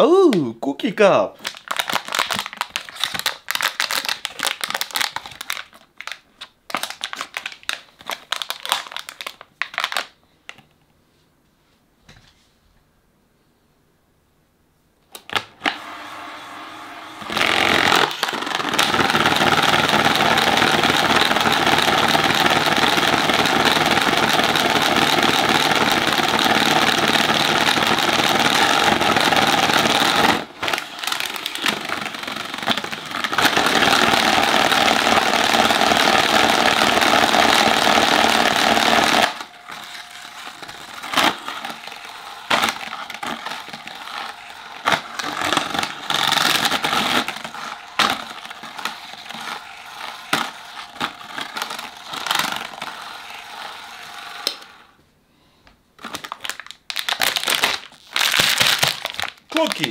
おう、コキか。Cookie.